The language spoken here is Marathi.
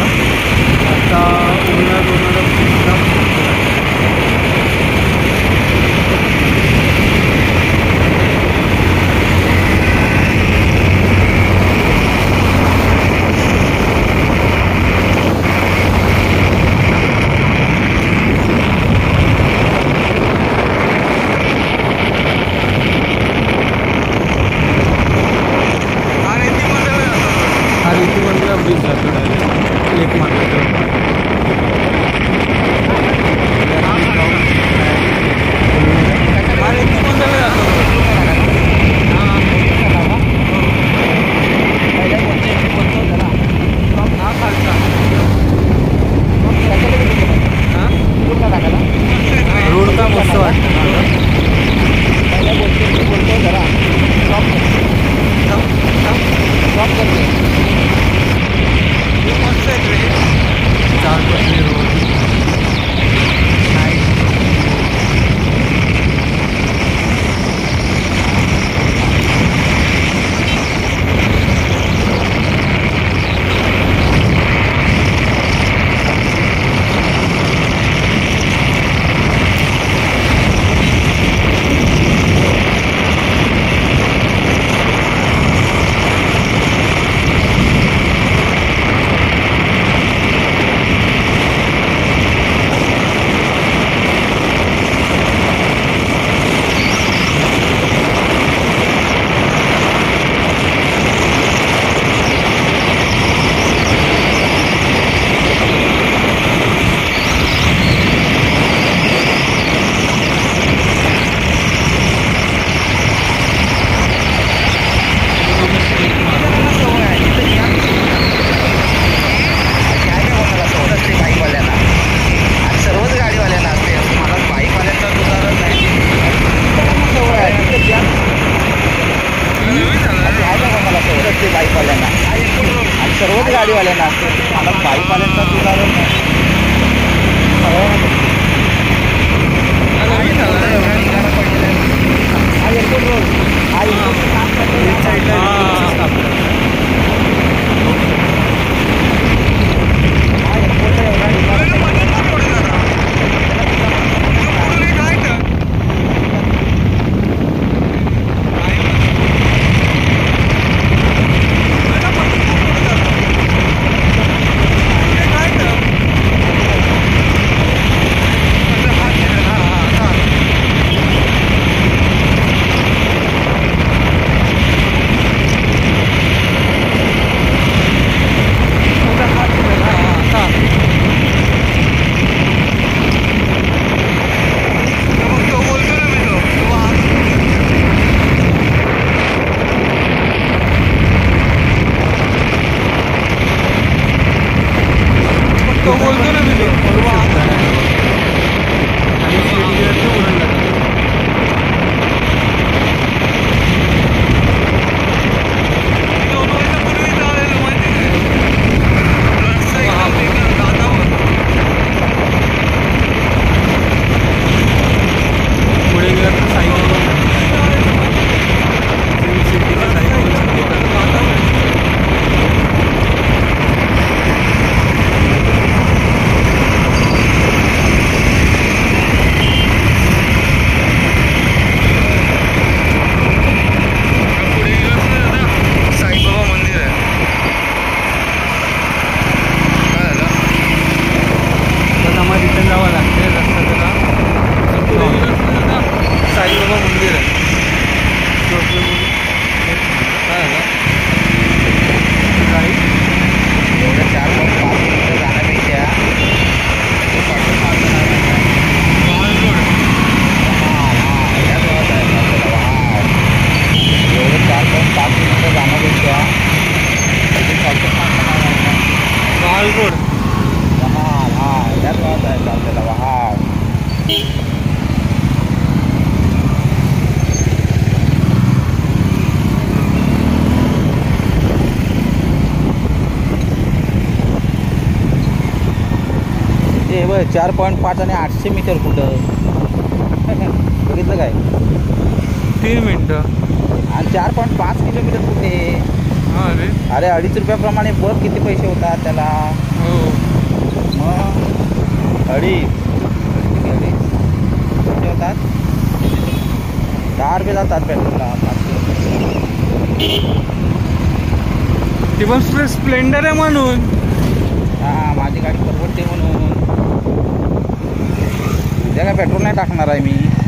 आता उन्हाळा उन्हाळा रेती मंदिरा ब्रिज जातो डायरेक्ट 也不怕。हे बघ चार पॉईंट पाच आणि आठशे मीटर कुठं? बघितलं काय? तीन मिनटं. आणि चार पॉईंट पाच किलोमीटर कुठे? अरे. अरे अडीच रुपयाप्रमाणे बघ किती पैसे होतात त्याला. हो. अडीच होतात? दहा रुपये जातात पेट्रोलला पाच किलोमीटर ती पण स्प्लेंडर आहे म्हणून. पेट्रोल नाही टाकणार आहे मी.